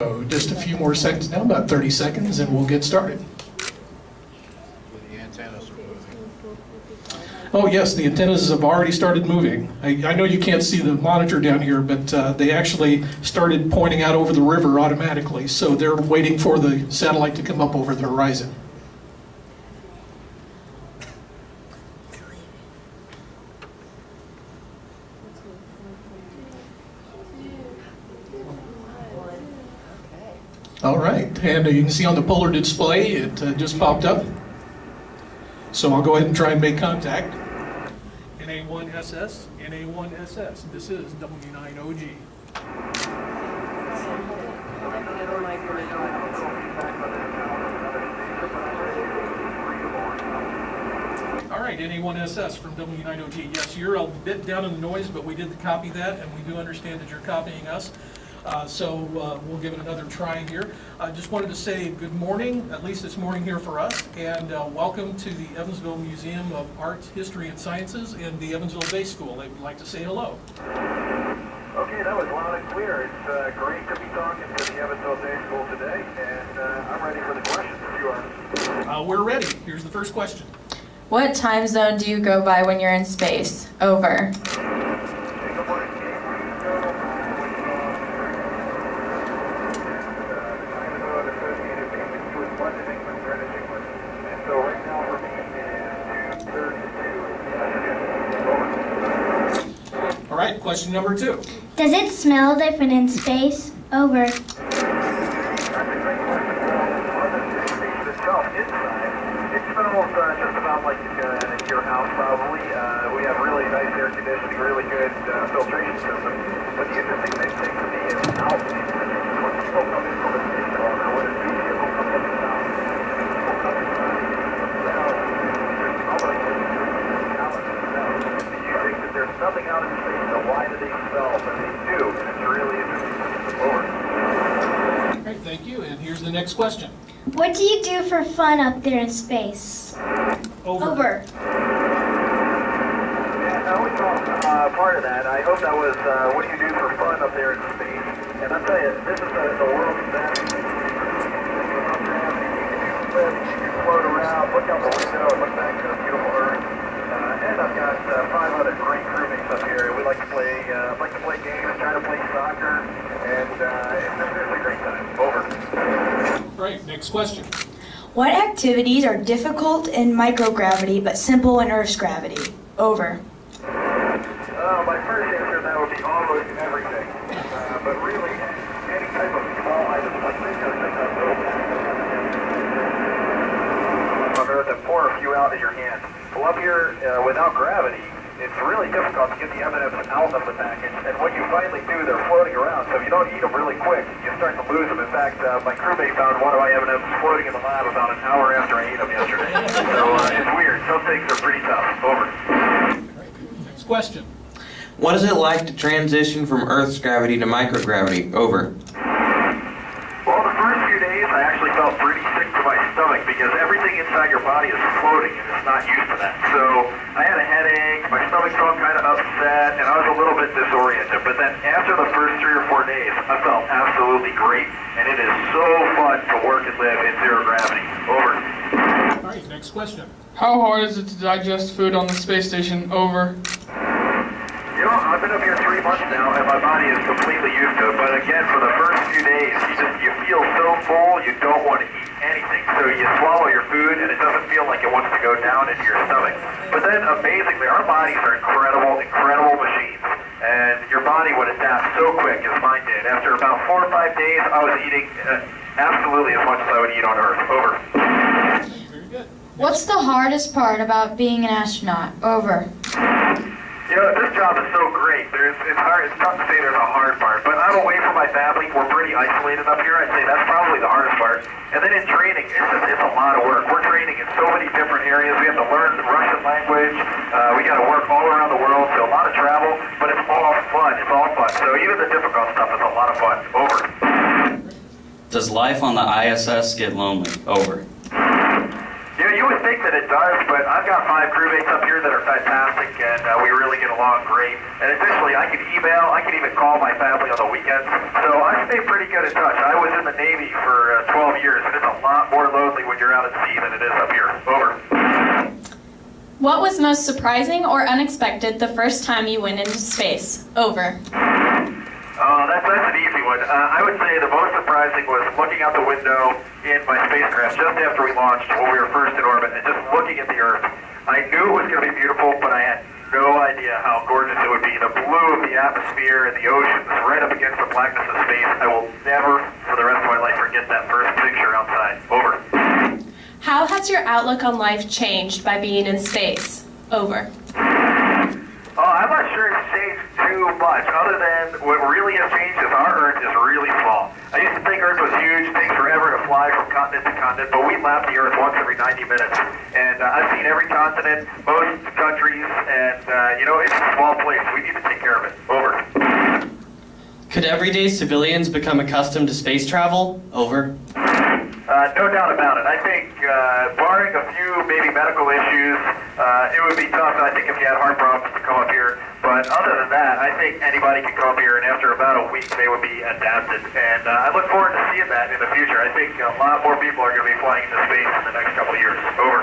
So just a few more seconds now, about 30 seconds, and we'll get started. Oh yes, the antennas have already started moving. I, I know you can't see the monitor down here, but uh, they actually started pointing out over the river automatically. So they're waiting for the satellite to come up over the horizon. And you can see on the polar display, it uh, just popped up. So I'll go ahead and try and make contact. NA1SS, NA1SS. This is W9OG. All right, NA1SS from W9OG. Yes, you're a bit down in the noise, but we did copy that, and we do understand that you're copying us. Uh, so uh, we'll give it another try here. I just wanted to say good morning, at least this morning here for us, and uh, welcome to the Evansville Museum of Art, History, and Sciences and the Evansville Day School. They would like to say hello. Okay, that was loud and clear. It's uh, great to be talking to the Evansville Day School today, and uh, I'm ready for the questions if you are. Uh, we're ready. Here's the first question. What time zone do you go by when you're in space? Over. Right, question number two. Does it smell different in space? Over. Smells uh, just about like uh, your house probably. Uh, we have really nice air conditioning, really good uh, filtration system. But the interesting thing, thing to me is how when people come in from the station or when a new vehicle comes in town, people come inside, now there's nobody Do you think that there's nothing out in space, so why do they smell? But they do, and it's really interesting. Over. All right, thank you. And here's the next question. What do you do for fun up there in space? Over. Yeah, I always thought uh, part of that. I hope that was uh, what do you do for fun up there in space? And I'll tell you, this is the, the world's best. You can float around, look out the window, and look back to the beautiful Earth. Uh, and I've got uh, five other great crewmates up here. We like to play, uh, like to play games, try to play soccer, and uh, it's just it's a great time. Over. All right, next question. What activities are difficult in microgravity but simple in Earth's gravity? Over. Uh, my first answer to that would be almost everything. Uh, but really, any type of small item like this or this on Earth and pour a few out in your hand. Well, up here, uh, without gravity, it's really difficult to get the M&Ms out of the package. And when you finally do, they're floating around. So if you don't eat them really quick, you start to lose them. In fact, uh, my crewmate found one of my M&Ms floating in the lab about an hour after I ate them yesterday. So uh, it's weird. Some things are pretty tough. Over. Next question. What is it like to transition from Earth's gravity to microgravity? Over. Well, the first few days I actually felt pretty sick to my stomach because everything inside your body is floating and it's not used to that. So I had a headache, my stomach felt kind of upset, and I was a little bit disoriented. But then after the first three or four days, I felt absolutely great, and it is so fun to work and live in zero gravity. Over. All right, next question. How hard is it to digest food on the space station? Over. I've been up here three months now, and my body is completely used to it. But again, for the first few days, you just you feel so full, you don't want to eat anything. So you swallow your food, and it doesn't feel like it wants to go down into your stomach. But then, amazingly, our bodies are incredible, incredible machines. And your body would adapt so quick as mine did. After about four or five days, I was eating uh, absolutely as much as I would eat on Earth. Over. What's the hardest part about being an astronaut? Over. You know, this job is so great. There's, it's hard. It's tough to say there's a hard part, but I'm away from my family. We're pretty isolated up here. I'd say that's probably the hardest part. And then in training, it's just it's a lot of work. We're training in so many different areas. We have to learn the Russian language. Uh, we got to work all around the world, so a lot of travel. But it's all fun. It's all fun. So even the difficult stuff is a lot of fun. Over. Does life on the ISS get lonely? Over. Yeah, you would think that it does, but I've got five crewmates up here that are fantastic, and uh, we really along great. And additionally, I can email, I can even call my family on the weekends. So I stay pretty good in touch. I was in the Navy for uh, 12 years, and it's a lot more lonely when you're out at sea than it is up here. Over. What was most surprising or unexpected the first time you went into space? Over. Oh, that's, that's an easy one. Uh, I would say the most surprising was looking out the window in my spacecraft just after we launched when we were first in orbit and just looking at the Earth. I knew it was going to be beautiful, but I had no idea how gorgeous it would be. The blue of the atmosphere and the oceans right up against the blackness of space. I will never, for the rest of my life, forget that first picture outside. Over. How has your outlook on life changed by being in space? Over. Oh, I'm not sure it's changed too much, other than what really has changed is our Earth is really small. I used to think Earth was huge, takes forever to fly from continent to continent, but we lap the Earth once every 90 minutes. And uh, I've seen every continent, most countries, and, uh, you know, it's a small place. We need to take care of it. Over. Could everyday civilians become accustomed to space travel? Over. Uh, no doubt about it. I think, uh, barring a few maybe medical issues, uh, it would be tough. I think if you had heart problems to come up here. But other than that, I think anybody can come up here, and after about a week, they would be adapted. And uh, I look forward to seeing that in the future. I think a lot more people are going to be flying into space in the next couple of years. Over.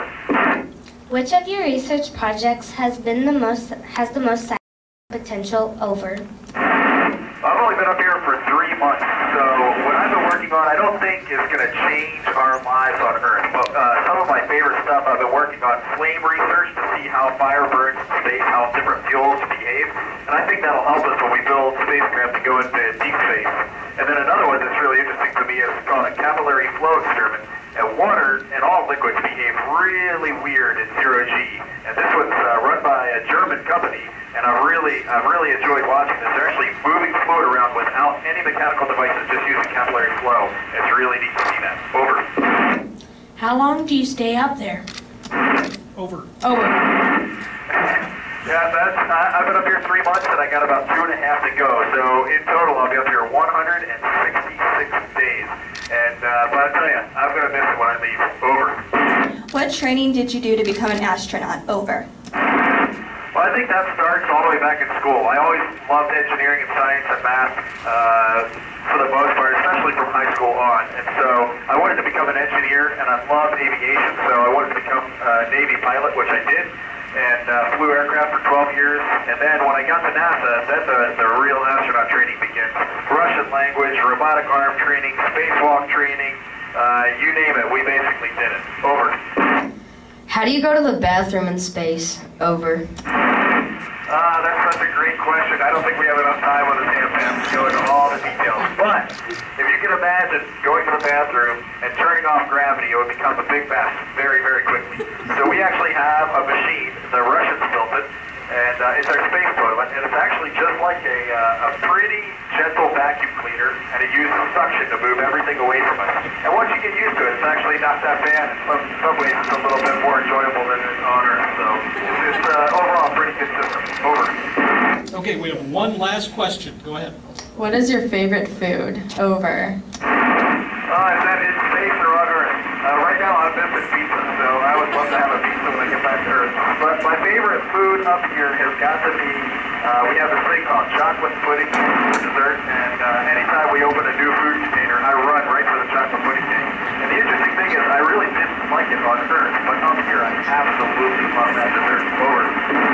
Which of your research projects has been the most has the most scientific potential? Over. I've only been up here for three months, so what I've been working on, I don't think is going to change our lives on Earth. But uh, my favorite stuff, I've been working on flame research to see how fire burns in space, how different fuels behave, and I think that'll help us when we build spacecraft to go into deep space. And then another one that's really interesting to me is called a capillary flow experiment. And water and all liquids behave really weird in zero G. And this one's uh, run by a German company, and I really, I've really enjoyed watching this. They're actually moving fluid around without any mechanical devices, just using capillary flow. It's really neat to see that. Over. How long do you stay up there? Over. Over. Yeah, that's, I, I've been up here three months, and I got about two and a half to go. So in total, I'll be up here 166 days. And, uh, but I tell you, I'm going to miss it when I leave. Over. What training did you do to become an astronaut? Over. Well, I think that starts all the way back in school. I always loved engineering and science and math uh, for the most part, especially from high school on. And so I wanted to become an engineer, and I loved aviation, so I wanted to become a Navy pilot, which I did, and uh, flew aircraft for 12 years. And then when I got to NASA, then the, the real astronaut training begins. Russian language, robotic arm training, spacewalk training, uh, you name it, we basically did it. Over. How do you go to the bathroom in space? Over. Ah, that's such a great question. I don't think we have enough time on this campaign to go into all the details. But if you can imagine going to the bathroom and turning off gravity, it would become a big mess very, very quickly. So we actually have a machine. The Russians built it, and uh, it's our space toilet, and it's actually just like a, uh, a pretty gentle vacuum cleaner, and it uses suction to move everything away from us. And once you get used to it, it's actually not that bad. In some, some ways, it's a little bit more enjoyable than it is on Earth. So it's, it's uh, overall a pretty good system. Over. Okay, we have one last question. Go ahead. What is your favorite food? Over. Uh, is that in space or on Earth? Now I'm missing pizza, so I would love to have a pizza when I get back to Earth. But my favorite food up here has got to be, uh, we have this thing called chocolate pudding for dessert, and uh, anytime we open a new food container, I run right for the chocolate pudding cake. And the interesting thing is, I really didn't like it on Earth, but up here I absolutely love that dessert. Over.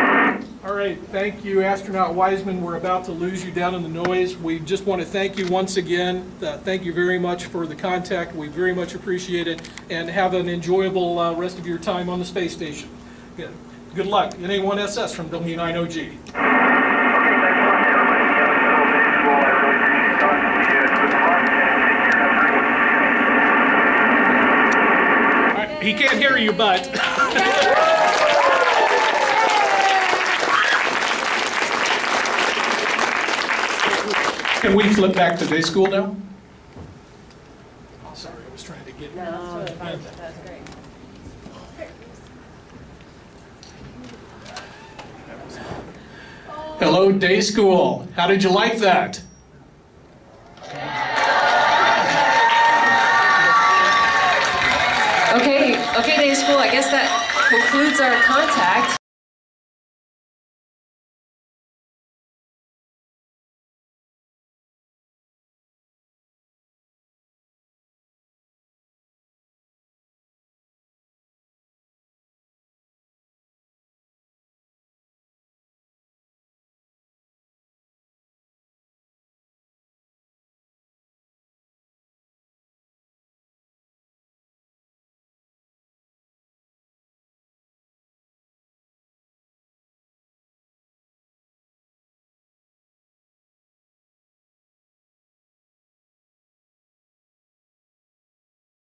Right, thank you, astronaut Wiseman. We're about to lose you down in the noise. We just want to thank you once again. Uh, thank you very much for the contact. We very much appreciate it, and have an enjoyable uh, rest of your time on the space station. Good, Good luck. NA1SS from W9OG. Okay, thanks so much, everybody. You have a good old day at school. I really appreciate talking to you. Good luck, and take care. Have a great weekend. All right, He can't hear you, but. Can we flip back to day school now? Oh, sorry, I was trying to get. you that's great Hello, day school. How did you like that? Okay, okay, day school. I guess that concludes our contact.